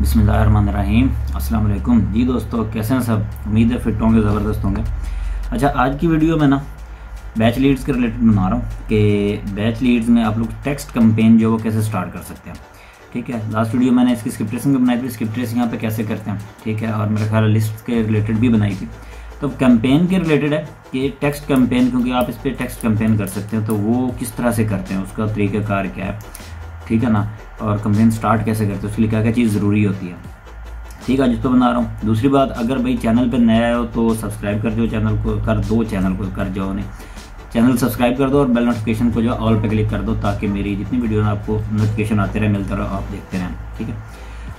बसमीम अस्सलाम जी दोस्तों, कैसे हैं सब? उम्मीद है फिट होंगे, ज़बरदस्त होंगे। अच्छा आज की वीडियो में ना, बैच लीड्स के रिलेटेड बना रहा हूँ कि बैच लीड्स में आप लोग टेक्स्ट कंपेन जो है वो कैसे स्टार्ट कर सकते हैं। ठीक है, लास्ट वीडियो मैंने इसकी स्क्रिप्टेशन भी बनाई थी। स्क्रिप्टेशन यहाँ पे कैसे करते हैं? ठीक है, और मेरे ख्याल लिस्ट के रिलेटेड भी बनाई थी। तो कैंपेन के रिलेटेड है कि टेक्स्ट कैंपेन, क्योंकि आप इस पर टेक्स्ट कैंपेन कर सकते हैं तो वो किस तरह से करते हैं, उसका तरीक़ाकार क्या है? ठीक है ना? और कंप्लेन स्टार्ट कैसे करते हैं, उसके लिए क्या क्या चीज़ ज़रूरी होती है। ठीक है जिस पर बना रहा हूँ। दूसरी बात, अगर भाई चैनल पर नया हो तो सब्सक्राइब कर दो चैनल को, कर दो चैनल को, कर जाओ उन्हें। चैनल सब्सक्राइब कर दो और बेल नोटिफिकेशन को जो ऑल पे क्लिक कर दो ताकि मेरी जितनी वीडियो है आपको नोटिफिकेशन आते रहे, मिलता रहे, आप देखते रहें। ठीक है?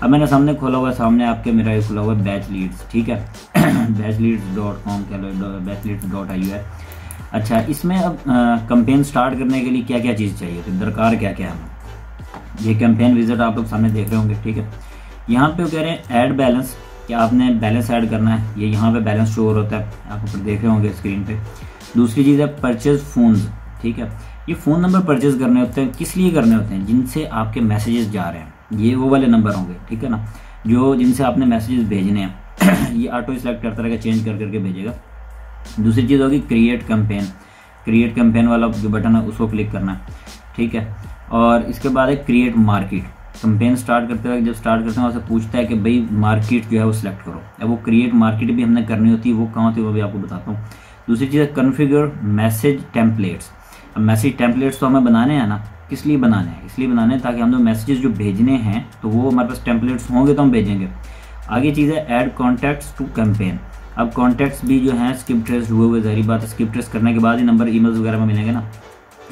अब मैंने सामने खोला हुआ है, सामने आपके मेरा ये खुला हुआ है बैच लीड्स ठीक है? बैच लीड्स डॉट कॉम कह लो बैच लीड्स डॉट आई है अच्छा इसमें अब कंपेन स्टार्ट करने के लिए क्या क्या चीज़ चाहिए तो दरकार क्या क्या है? ये कैंपेन विज़िट आप लोग सामने देख रहे होंगे, ठीक है? यहाँ पे वो कह रहे हैं ऐड बैलेंस कि आपने बैलेंस ऐड करना है। ये यहाँ पे बैलेंस शो होता है। आप ऊपर देख रहे होंगे स्क्रीन पे। दूसरी चीज़ है परचेज फ़ोन ठीक है? ये फ़ोन नंबर परचेज करने होते हैं। किस लिए करने होते हैं? जिनसे आपके मैसेजेस जा रहे हैं। ये वो वाले नंबर होंगे, ठीक है ना? जो जिनसे आपने मैसेजेस भेजने हैं। ये ऑटो सेलेक्ट करता रहेगा चेंज कर करके भेजेगा। दूसरी चीज़ होगी क्रिएट कैंपेन क्रिएट कैंपेन वाला जो बटन है, उसको क्लिक करना है। ठीक है? और इसके बाद है क्रिएट मार्केट कंपेन स्टार्ट करते हुए जब स्टार्ट करते हैं, वहाँ से पूछता है कि भाई मार्केट जो है वो सिलेक्ट करो। अब वो क्रिएट मार्केट भी हमने करनी होती है, वो कहाँ होती है वो भी आपको बताता हूँ। दूसरी चीज़ है कन्फिगर मैसेज टेम्पलेट्स अब मैसेज टेम्पलेट्स तो हमें बनाने हैं ना? किस लिए बनाने हैं? इसलिए बनाने हैं ताकि हम लोग मैसेजेस जो भेजने हैं तो वो हमारे पास टेम्पलेट्स होंगे तो हम भेजेंगे। आगे चीज़ है ऐड कॉन्टैक्ट्स टू कैंपेन अब कॉन्टैक्ट्स भी जो हैं स्किप ट्रेस हुए हुए, जहरी बात है स्किप ट्रेस करने के बाद ही नंबर ईमेल्स वगैरह में मिलेंगे ना?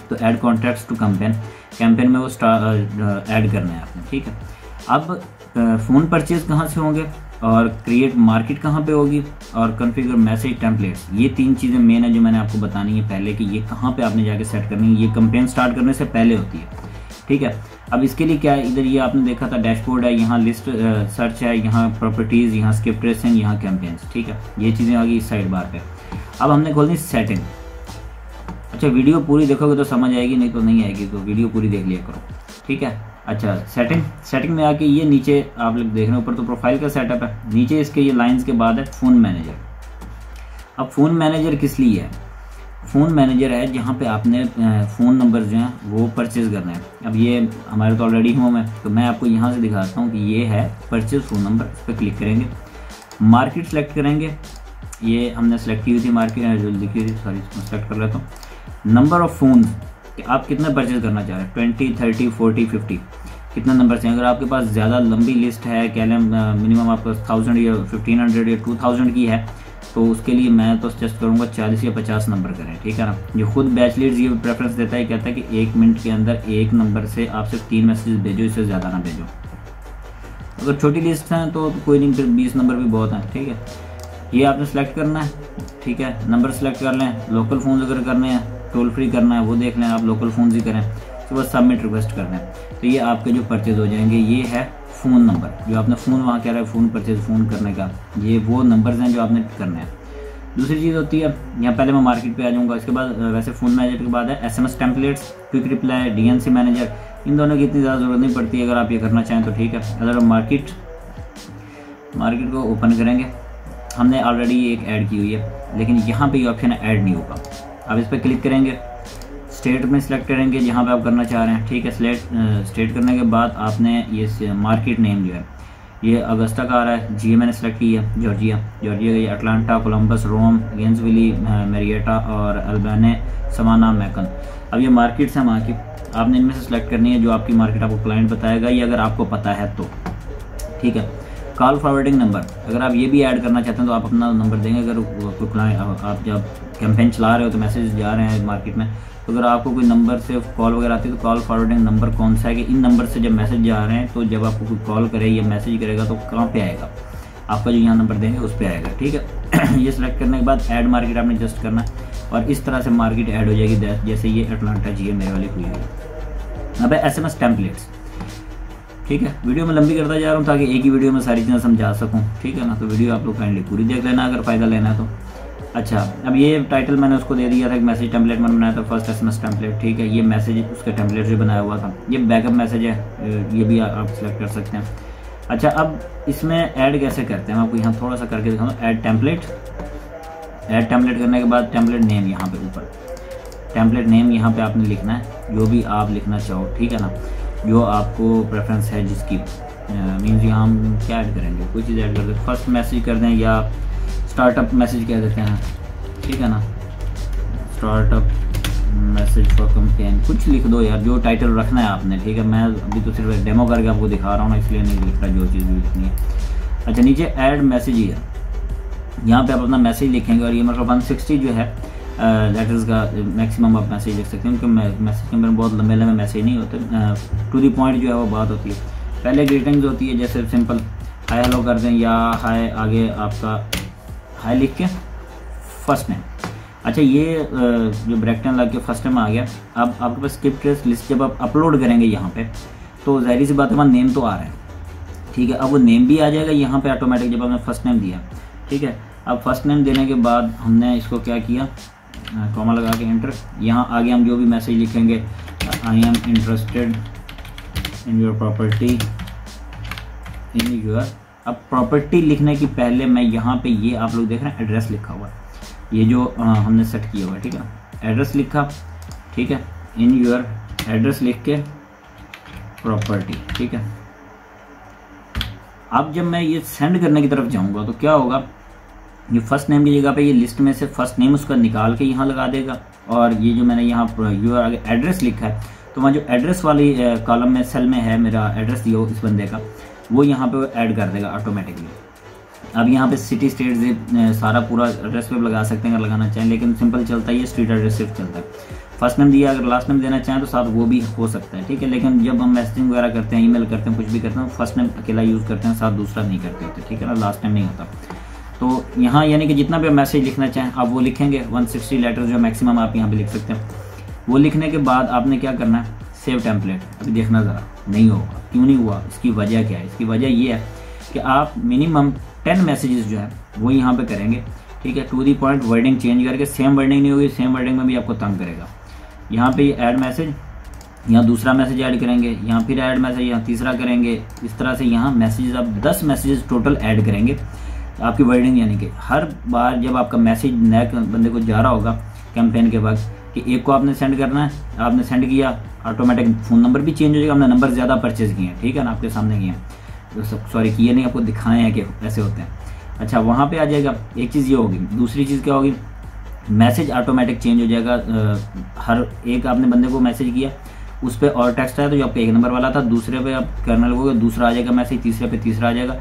तो add contacts to campaign campaign में वो ऐड करना है आपने ठीक है? अब फ़ोन परचेज कहाँ से होंगे? और क्रिएट मार्केट कहाँ पे होगी? और कन्फिगर मैसेज टेम्पलेट्स ये तीन चीज़ें मेन है जो मैंने आपको बतानी है पहले कि ये कहाँ पे आपने जाके सेट करनी है। ये कंपेन स्टार्ट करने से पहले होती है ठीक है? अब इसके लिए क्या है? इधर ये आपने देखा था डैशबोर्ड है यहाँ लिस्ट आ, सर्च है यहाँ प्रॉपर्टीज़ यहाँ स्किप यहाँ कैंपेन्स ठीक है? ये चीज़ें आ गई इस साइड बार पे। अब हमने खोल दी सेटिंग अच्छा वीडियो पूरी देखोगे तो समझ आएगी, नहीं तो नहीं आएगी तो वीडियो पूरी देख लिया करो। ठीक है? अच्छा सेटिंग सेटिंग में आके ये नीचे आप लोग देख रहे हो, ऊपर तो प्रोफ़ाइल का सेटअप है। नीचे इसके ये लाइंस के बाद है फ़ोन मैनेजर अब फ़ोन मैनेजर किस लिए है? फ़ोन मैनेजर है जहाँ पे आपने फ़ोन नंबर जो हैं, वो परचेज़ करना है। अब ये हमारे तो ऑलरेडी होम है तो मैं आपको यहाँ से दिखाता हूँ कि ये है परचेज़ फ़ोन नंबर इस पर क्लिक करेंगे। मार्केट सेलेक्ट करेंगे। ये हमने सेलेक्ट की हुई थी मार्केट जो लिखी हुई थी सॉरी सेलेक्ट कर लेता हूँ। नंबर ऑफ़ फ़ोन कि आप कितने परचेज करना चाह रहे हैं? ट्वेंटी थर्टी फोर्टी फिफ्टी कितने नंबर चाहिए अगर आपके पास ज़्यादा लंबी लिस्ट है, कह लें मिनिमम आपके पास थाउज़ेंड या फिफ्टीन हंड्रेड या टू थाउज़ेंड की है तो उसके लिए मैं तो सजेस्ट करूँगा चालीस या पचास नंबर करें, ठीक है ना? ये खुद बैच ये प्रेफरेंस देता है, कहता है कि एक मिनट के अंदर एक नंबर से आप सिर्फ़ तीन मैसेज भेजो, इससे ज़्यादा ना भेजो। अगर छोटी लिस्ट हैं तो कोई नहीं, फिर बीस नंबर भी बहुत हैं, ठीक है? ये आपने सेलेक्ट करना है, ठीक है? नंबर सेलेक्ट कर लें लोकल फ़ोन अगर करने हैं टोल फ्री करना है, वो देख लें, आप लोकल फ़ोन ही करें तो बस सबमिट रिक्वेस्ट कर दें तो ये आपके जो परचेज हो जाएँगे, ये है फ़ोन नंबर जो आपने फ़ोन वहाँ कह रहा है फ़ोन परचेज फ़ोन करने का, ये वो नंबर्स हैं जो आपने करने हैं। दूसरी चीज़ होती है, यहाँ पहले मैं मार्केट पे आ जाऊँगा, इसके बाद वैसे फ़ोन मैनेजर के बाद है S M S templates quick reply D N C manager इन दोनों की इतनी ज़्यादा ज़रूरत नहीं पड़ती अगर आप ये करना चाहें तो ठीक है। अगर हम मार्केट मार्केट को ओपन करेंगे, हमने ऑलरेडी एक ऐड की हुई है, लेकिन यहाँ पे ये ऑप्शन ऐड नहीं होगा। अब इस पर क्लिक करेंगे स्टेट में सिलेक्ट करेंगे जहाँ पे आप करना चाह रहे हैं, ठीक है सिलेक्ट स्टेट करने के बाद आपने ये मार्केट नेम जो है, ये अगस्ता का आ रहा है जी मैंने सेलेक्ट किया जॉर्जिया जॉर्जिया का ये Atlanta Columbus Rome Gainesville Marietta और अल्बाने समाना मैकन अब ये मार्केट्स हैं वहाँ की, आपने इनमें से सिलेक्ट करनी है जो आपकी मार्केट आपको क्लाइंट बताएगा, ये अगर आपको पता है तो ठीक है। कॉल फॉरवर्डिंग नंबर अगर आप ये भी ऐड करना चाहते हैं तो आप अपना नंबर देंगे, अगर कोई क्लाइंट आप जब कैंपेन चला रहे हो तो मैसेज जा रहे हैं मार्केट में। तो अगर आपको कोई नंबर से कॉल वगैरह आती है तो कॉल फॉरवर्डिंग नंबर कौन सा है कि इन नंबर से जब मैसेज जा रहे हैं तो जब आपको कोई कॉल करे या मैसेज करेगा तो कहाँ पे आएगा? आपका जो यहाँ नंबर देंगे, उस पर आएगा, ठीक है? ये सिलेक्ट करने के बाद ऐड मार्केट आपने जस्ट करना और इस तरह से मार्केट ऐड हो जाएगी, जैसे ये अटलांटा जी मेरे वाली हुई है। अब एस एम एस टेम्पलेट्स ठीक है? वीडियो में लंबी करता जा रहा हूँ ताकि एक ही वीडियो में सारी चीज़ें समझा सकूँ, ठीक है ना? तो वीडियो आप लोग काइंडली पूरी देख लेना, अगर फ़ायदा लेना तो। अच्छा अब ये टाइटल मैंने उसको दे दिया था, एक मैसेज टेम्पलेट मैंने बनाया था फ़र्स्ट एस टेम्पलेट ठीक है, ये मैसेज उसका टेम्पलेट भी बनाया हुआ था। ये बैकअप मैसेज है, ये भी आप सेलेक्ट कर सकते हैं। अच्छा अब इसमें ऐड कैसे करते हैं? आपको यहाँ थोड़ा सा करके दिखाऊँ। ऐड टेम्पलेट ऐड टेम्पलेट करने के बाद टेम्पलेट नेम यहाँ पे ऊपर। टेम्पलेट नेम यहाँ पे आपने लिखना है, जो भी आप लिखना चाहो, ठीक है ना? जो आपको प्रेफरेंस है जिसकी। मीन्स यहाँ हम क्या ऐड करेंगे? कोई चीज़ ऐड कर दें। फ़र्स्ट मैसेज कर दें या स्टार्टअप मैसेज कह देते हैं। ठीक है ना? स्टार्टअप मैसेज फॉर कंपेन कुछ लिख दो यार, जो टाइटल रखना है आपने, ठीक है? मैं अभी तो सिर्फ़ डेमो करके आपको दिखा रहा हूँ इसलिए नहीं लिख रहा जो चीज़ भी लिखनी है। अच्छा नीचे ऐड मैसेज ही है यहाँ पे आप अपना मैसेज लिखेंगे और ये मतलब 160 जो है इज़ का मैक्सिमम आप मैसेज लिख सकते हैं, क्योंकि मैसेज के अंदर बहुत लंबे लंबे मैसेज नहीं होते टू दी पॉइंट जो है वो बात होती है। पहले ग्रीटिंग्स होती है, जैसे सिंपल हाई हेलो कर दें या हाय आगे आपका हाय लिख के फ़र्स्ट नेम अच्छा ये जो ब्रैकेटन लग के फ़र्स्ट टाइम आ गया। अब आपके पास स्किप ट्रेस लिस्ट जब आप अपलोड करेंगे यहाँ पे तो ज़ाहिर सी बात है वहाँ नेम तो आ रहा है। ठीक है, अब वो नेम भी आ जाएगा यहाँ पे ऑटोमेटिक जब आपने फ़र्स्ट नेम दिया। ठीक है, अब फ़र्स्ट नेम देने के बाद हमने इसको क्या किया? कॉमा लगा के इंटर यहाँ आगे हम जो भी मैसेज लिखेंगे I am interested in your property in your अब प्रॉपर्टी लिखने की पहले मैं यहाँ पे ये आप लोग देख रहे हैं एड्रेस लिखा हुआ ये जो आ, हमने सेट किया हुआ है ठीक है? एड्रेस लिखा ठीक है? इन योर एड्रेस लिख के प्रॉपर्टी ठीक है? अब जब मैं ये सेंड करने की तरफ़ जाऊँगा तो क्या होगा? ये फ़र्स्ट नेम की जगह पे ये लिस्ट में से फ़र्स्ट नेम उसका निकाल के यहाँ लगा देगा। और ये जो मैंने यहाँ यू एड्रेस लिखा है तो वहाँ जो एड्रेस वाली कॉलम में सेल में है, मेरा एड्रेस दिया इस बंदे का, वो यहाँ पे ऐड कर देगा ऑटोमेटिकली अब यहाँ पे सिटी स्टेट सारा पूरा एड्रेस पे लगा सकते हैं अगर लगाना चाहें, लेकिन सिंपल चलता है ये स्ट्रीट एड्रेस सिर्फ़ चलता है। फ़र्स्ट नेम दिया, अगर लास्ट नेम देना चाहें तो साथ वो भी हो सकता है, ठीक है? लेकिन जब हम मैसेजिंग वगैरह करते हैं ईमेल करते हैं, कुछ भी करते हैं फ़र्स्ट नेम अकेला यूज़ करते हैं, साथ दूसरा नहीं करते होते, ठीक है ना? लास्ट नेम नहीं होता। तो यहाँ यानी कि जितना भी मैसेज लिखना चाहें, आप वो लिखेंगे 160 लेटर जो मैक्सिमम आप यहाँ पे लिख सकते हैं। वो लिखने के बाद आपने क्या करना है? सेव टेम्पलेट अभी देखना ज़रा। नहीं होगा। क्यों नहीं हुआ? इसकी वजह क्या है? इसकी वजह ये है कि आप मिनिमम टेन मैसेजेस जो है, वो यहाँ पे करेंगे। ठीक है? To the point wording change करके सेम वर्डिंग नहीं होगी सेम वर्डिंग में भी आपको तंग करेगा। यहाँ पे ऐड मैसेज यहाँ दूसरा मैसेज ऐड करेंगे, यहाँ फिर ऐड मैसेज यहाँ तीसरा करेंगे। इस तरह से यहाँ मैसेजेस आप दस मैसेजेस टोटल ऐड करेंगे। आपकी वर्डिंग यानी कि हर बार जब आपका मैसेज नए बंदे को जा रहा होगा कैंपेन के वक्त कि एक को आपने सेंड करना है, आपने सेंड किया ऑटोमेटिक फ़ोन नंबर भी चेंज हो जाएगा आपने नंबर ज़्यादा परचेज किए हैं, ठीक है ना, आपके सामने किए हैं। तो सॉरी किए नहीं, आपको दिखाए हैं कि ऐसे होते हैं। अच्छा वहाँ पे आ जाएगा, एक चीज़ ये होगी, दूसरी चीज़ क्या होगी मैसेज ऑटोमेटिक चेंज हो जाएगा हर एक आपने बंदे को मैसेज किया, उस पर और टेक्स्ट आया तो जो आपका एक नंबर वाला था, दूसरे पे आप करने लगोगे, दूसरा आ जाएगा मैसेज तीसरे पे तीसरा आ जाएगा।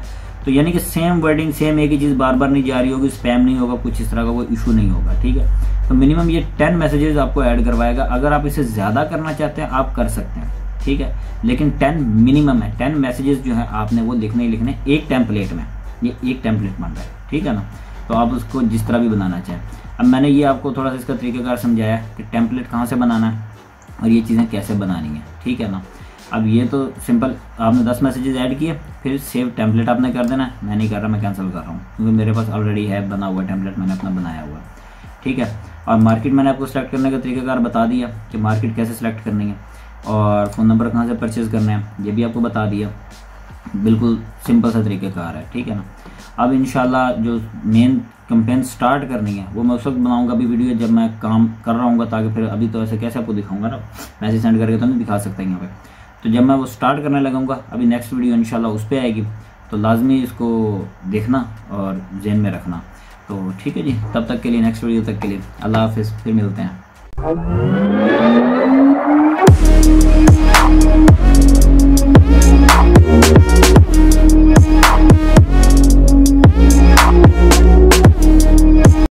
तो यानी कि सेम वर्डिंग सेम एक ही चीज़ बार बार नहीं जा रही होगी स्पैम नहीं होगा, कुछ इस तरह का कोई इशू नहीं होगा, ठीक है? तो मिनिमम ये टेन मैसेजेस आपको ऐड करवाएगा। अगर आप इसे ज़्यादा करना चाहते हैं, आप कर सकते हैं, ठीक है? लेकिन टेन मिनिमम है। टेन मैसेजेस जो है आपने वो लिखने ही लिखने एक टेम्पलेट में। ये एक टेम्पलेट बन रहा है, ठीक है ना? तो आप उसको जिस तरह भी बनाना चाहें। अब मैंने ये आपको थोड़ा सा इसका तरीक़ेकार समझाया कि टेम्पलेट कहाँ से बनाना है और ये चीज़ें कैसे बनानी है, ठीक है ना? अब ये तो सिंपल आपने दस मैसेजेस ऐड किए, फिर सेव टेम्पलेट आपने कर देना है। मैं नहीं कर रहा, मैं कैंसिल कर रहा हूँ, क्योंकि मेरे पास ऑलरेडी है, बना हुआ टेम्पलेट मैंने अपना बनाया हुआ ठीक है? और मार्केट मैंने आपको सेलेक्ट करने का तरीकाकार बता दिया कि मार्केट कैसे सेलेक्ट करनी है और फ़ोन नंबर कहाँ से परचेज़ करना है, ये भी आपको बता दिया। बिल्कुल सिंपल सा तरीक़ेकार है, ठीक है ना? अब इन जो मेन कंपेन स्टार्ट करनी है, वो मैं उस वक्त बनाऊँगा, अभी वीडियो जब मैं काम कर रहा हूँ ताकि फिर अभी तो ऐसे कैसे आपको दिखाऊँगा ना? मैसेज सेंड करके तो नहीं दिखा सकता यहाँ पे। तो जब मैं वो स्टार्ट करने लगूँगा, अभी नेक्स्ट वीडियो इंशाल्लाह उस पर आएगी तो लाजमी इसको देखना और जेन में रखना। तो ठीक है जी, तब तक के लिए नेक्स्ट वीडियो तक के लिए। अल्लाह हाफिज़, फिर मिलते हैं।